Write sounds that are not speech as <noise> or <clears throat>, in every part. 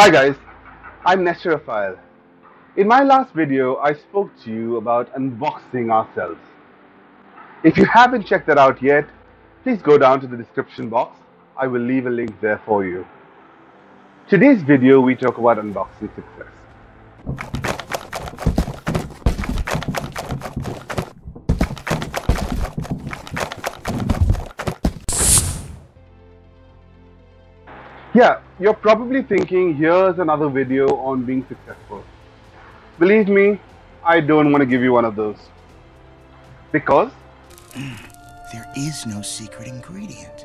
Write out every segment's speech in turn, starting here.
Hi guys, I'm Rafael. In my last video, I spoke to you about unboxing ourselves. If you haven't checked that out yet, please go down to the description box. I will leave a link there for you. Today's video, we talk about unboxing success. Yeah, you're probably thinking, here's another video on being successful. Believe me, I don't want to give you one of those. Because <clears throat> There is no secret ingredient.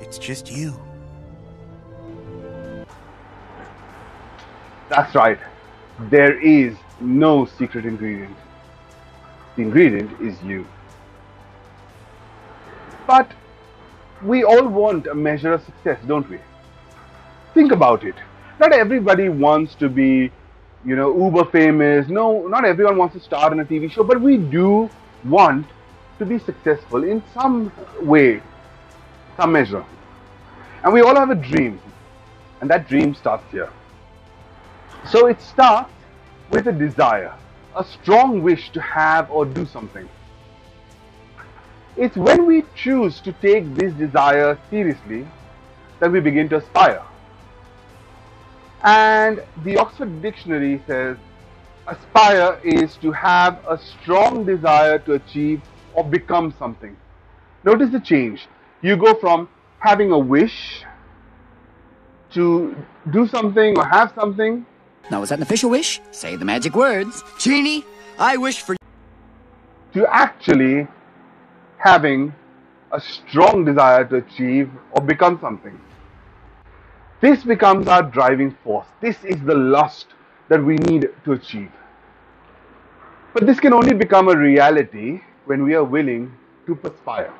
It's just you. that's right, there is no secret ingredient. The ingredient is you. But we all want a measure of success, don't we? Think about it. Not everybody wants to be, you know, uber famous. No, not everyone wants to star in a TV show, but we do want to be successful in some way, some measure. And we all have a dream, and that dream starts here. So it starts with a desire, a strong wish to have or do something. It's when we choose to take this desire seriously that we begin to aspire. And the Oxford Dictionary says aspire is to have a strong desire to achieve or become something. Notice the change. You go from having a wish to do something or have something Now, is that an official wish? Say the magic words. Genie, I wish for to actually having a strong desire to achieve or become something. This becomes our driving force. This is the lust that we need to achieve. But this can only become a reality when we are willing to perspire.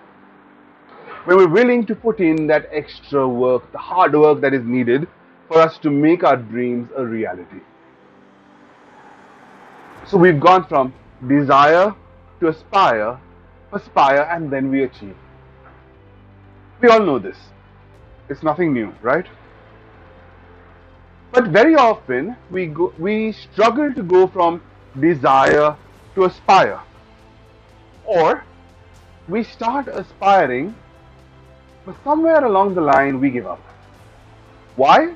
When we're willing to put in that extra work, the hard work that is needed for us to make our dreams a reality. So we've gone from desire to aspire, aspire, and then we achieve. We all know this. It's nothing new, right? But very often we go, we struggle to go from desire to aspire. Or we start aspiring, but somewhere along the line we give up. Why?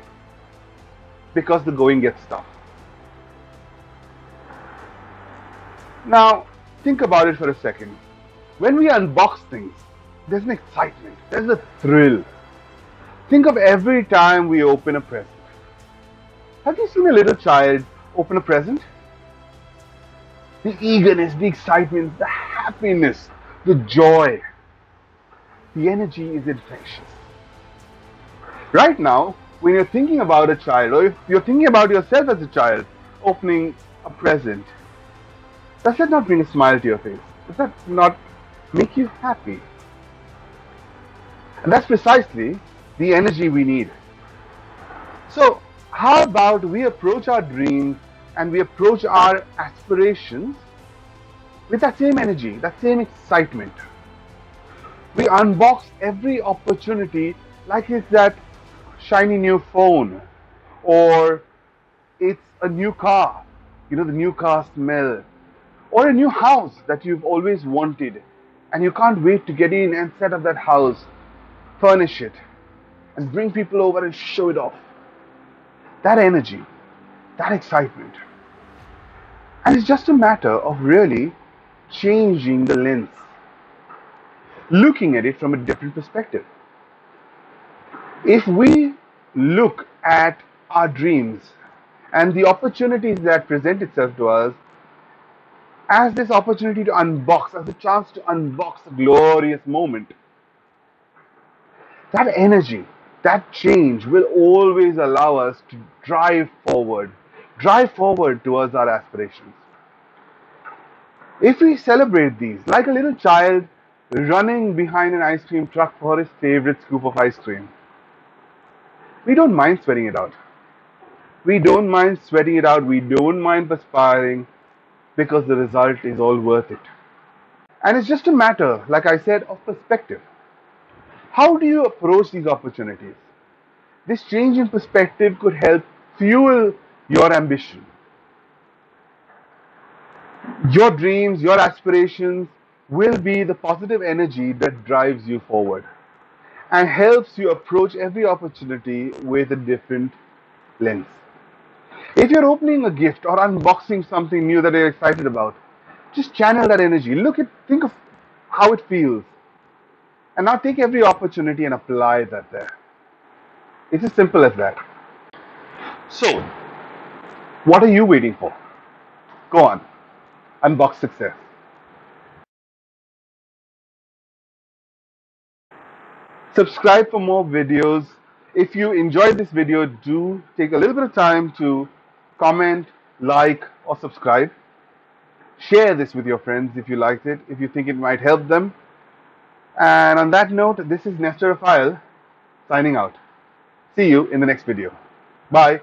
Because the going gets tough. Now, think about it for a second. When we unbox things, there's an excitement, there's a thrill. Think of every time we open a present. Have you seen a little child open a present? The eagerness, the excitement, the happiness, the joy, the energy is infectious. Right now, when you're thinking about a child, or if you're thinking about yourself as a child opening a present, does that not bring a smile to your face? Does that not make you happy? And that's precisely the energy we need. So, how about we approach our dreams and we approach our aspirations with that same energy, that same excitement? We unbox every opportunity like it's that shiny new phone or it's a new car, you know, the new car smell, or a new house that you've always wanted and you can't wait to get in and set up that house, furnish it, and bring people over and show it off. That energy, that excitement. And it's just a matter of really changing the lens, looking at it from a different perspective. If we look at our dreams and the opportunities that present itself to us as this opportunity to unbox, as a chance to unbox a glorious moment, that energy, that change will always allow us to drive forward, drive forward towards our aspirations. If we celebrate these, like a little child running behind an ice cream truck for his favorite scoop of ice cream, we don't mind sweating it out. We don't mind sweating it out. We don't mind perspiring because the result is all worth it. And it's just a matter, like I said, of perspective. How do you approach these opportunities? This change in perspective could help fuel your ambition. Your dreams, your aspirations will be the positive energy that drives you forward and helps you approach every opportunity with a different lens. If you're opening a gift or unboxing something new that you're excited about, just channel that energy. Look at, think of how it feels. And now take every opportunity and apply that there. It's as simple as that. So, what are you waiting for? Go on, unbox success. Subscribe for more videos. If you enjoyed this video, do take a little bit of time to comment, like, or subscribe. Share this with your friends if you liked it, if you think it might help them. And on that note, this is Nestor Rafael signing out. See you in the next video. Bye.